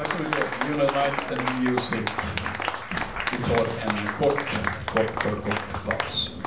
Tack så mycket. and Music. Vi tar en kort, kort, kort, kort paus.